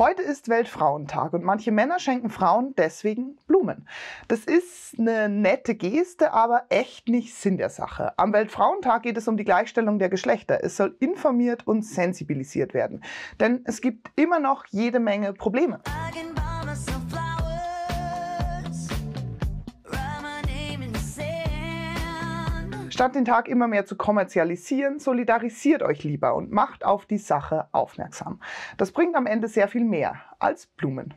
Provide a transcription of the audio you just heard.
Heute ist Weltfrauentag und manche Männer schenken Frauen deswegen Blumen. Das ist eine nette Geste, aber echt nicht Sinn der Sache. Am Weltfrauentag geht es um die Gleichstellung der Geschlechter. Es soll informiert und sensibilisiert werden. Denn es gibt immer noch jede Menge Probleme. Statt den Tag immer mehr zu kommerzialisieren, solidarisiert euch lieber und macht auf die Sache aufmerksam. Das bringt am Ende sehr viel mehr als Blumen.